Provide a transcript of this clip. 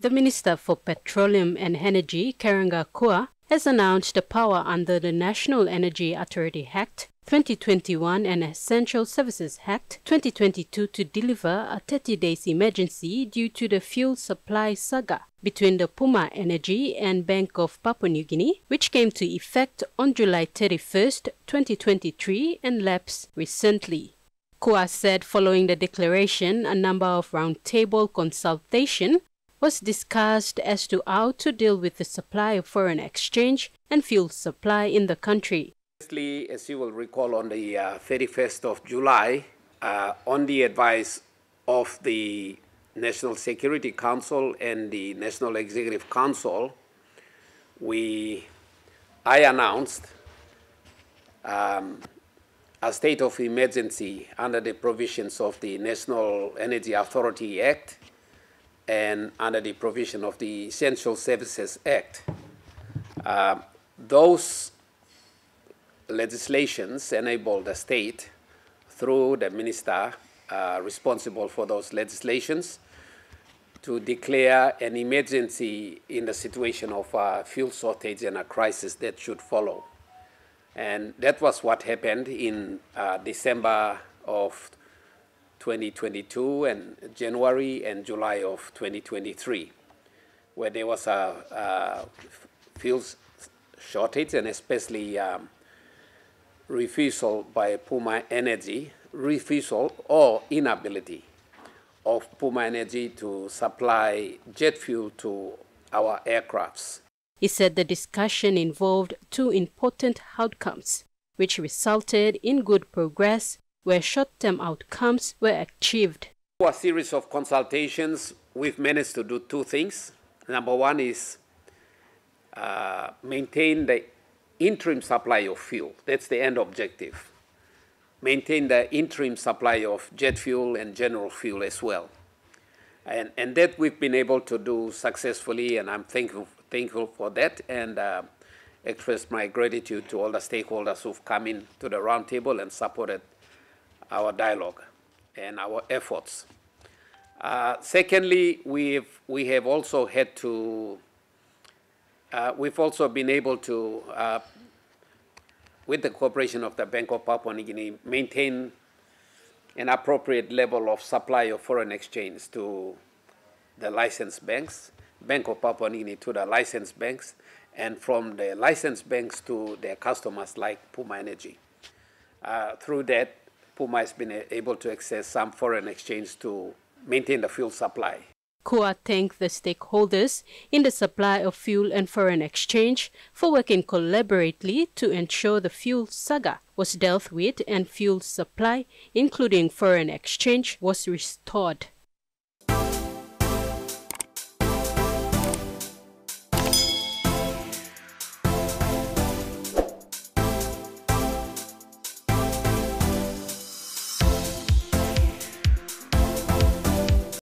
The Minister for Petroleum and Energy, Kerenga Kua, has announced the power under the National Energy Authority Act 2021 and Essential Services Act 2022 to deliver a 30 days emergency due to the fuel supply saga between the Puma Energy and Bank of Papua New Guinea, which came to effect on July 31, 2023 and lapsed recently. Kua said following the declaration, a number of roundtable consultation was discussed as to how to deal with the supply of foreign exchange and fuel supply in the country. Firstly, as you will recall, on the uh, 31st of July, uh, on the advice of the National Security Council and the National Executive Council, we, I announced um, a state of emergency under the provisions of the National Energy Authority Act and under the provision of the Essential Services Act. Uh, those legislations enable the state through the minister uh, responsible for those legislations to declare an emergency in the situation of a fuel shortage and a crisis that should follow. And that was what happened in uh, December of 2022 and January and July of 2023, where there was a, a fuel shortage and especially um, refusal by Puma Energy, refusal or inability of Puma Energy to supply jet fuel to our aircrafts. He said the discussion involved two important outcomes, which resulted in good progress where short-term outcomes were achieved. For a series of consultations, we've managed to do two things. Number one is uh, maintain the interim supply of fuel. That's the end objective. Maintain the interim supply of jet fuel and general fuel as well. And, and that we've been able to do successfully, and I'm thankful, thankful for that, and uh, express my gratitude to all the stakeholders who've come in to the roundtable and supported our dialogue and our efforts. Uh, secondly, we've, we have also had to uh, we've also been able to, uh, with the cooperation of the Bank of Papua New Guinea, maintain an appropriate level of supply of foreign exchange to the licensed banks, Bank of Papua New Guinea to the licensed banks, and from the licensed banks to their customers like Puma Energy. Uh, through that, Puma has been eh, able to access some foreign exchange to maintain the fuel supply. Kua thanked the stakeholders in the supply of fuel and foreign exchange for working collaboratively to ensure the fuel saga was dealt with and fuel supply, including foreign exchange, was restored.